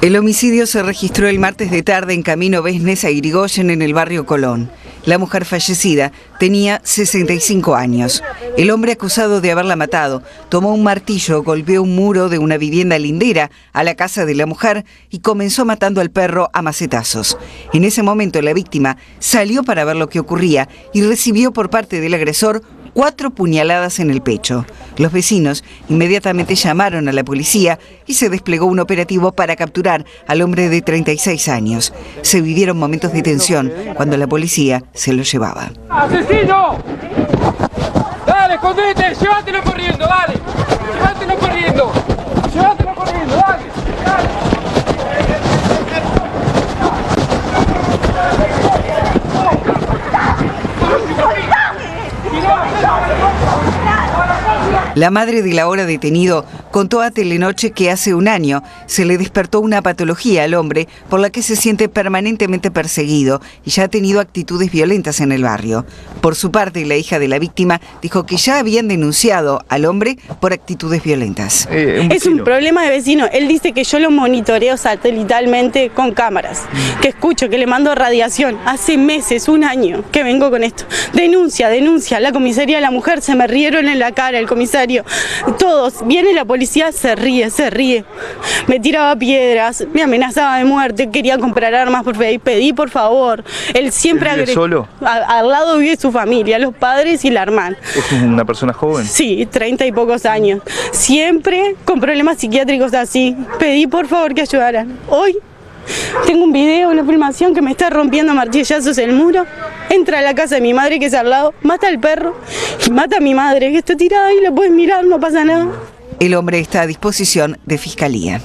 El homicidio se registró el martes de tarde en Camino Besnes a Irigoyen en el barrio Colón. La mujer fallecida tenía 65 años. El hombre acusado de haberla matado tomó un martillo, golpeó un muro de una vivienda lindera a la casa de la mujer y comenzó matando al perro a macetazos. En ese momento la víctima salió para ver lo que ocurría y recibió por parte del agresor cuatro puñaladas en el pecho. Los vecinos inmediatamente llamaron a la policía y se desplegó un operativo para capturar al hombre de 36 años. Se vivieron momentos de tensión cuando la policía se lo llevaba. ¡Asesino! ¡Dale, escondete! ¡Llévatelo corriendo, dale! ¡Llévatelo corriendo! ¡Llévatelo corriendo, dale! ¡Dale! La madre del ahora detenido contó a Telenoche que hace un año se le despertó una patología al hombre por la que se siente permanentemente perseguido y ya ha tenido actitudes violentas en el barrio. Por su parte, la hija de la víctima dijo que ya habían denunciado al hombre por actitudes violentas. Eh, es un problema de vecino. Él dice que yo lo monitoreo satelitalmente con cámaras, que escucho, que le mando radiación. Hace meses, un año que vengo con esto. Denuncia, denuncia. La comisaría de la mujer se me rieron en la cara, el comisario todos, viene la policía, se ríe, se ríe. Me tiraba piedras, me amenazaba de muerte, quería comprar armas por y pedí por favor. Él siempre ¿Vive solo? al lado vive su familia, los padres y la hermana. ¿Es una persona joven? Sí, 30 y pocos años. Siempre con problemas psiquiátricos así. Pedí por favor que ayudaran. Hoy tengo un video, una filmación que me está rompiendo martillazos el muro. Entra a la casa de mi madre que es al lado, mata al perro y mata a mi madre que está tirada y la puedes mirar, no pasa nada. El hombre está a disposición de fiscalía.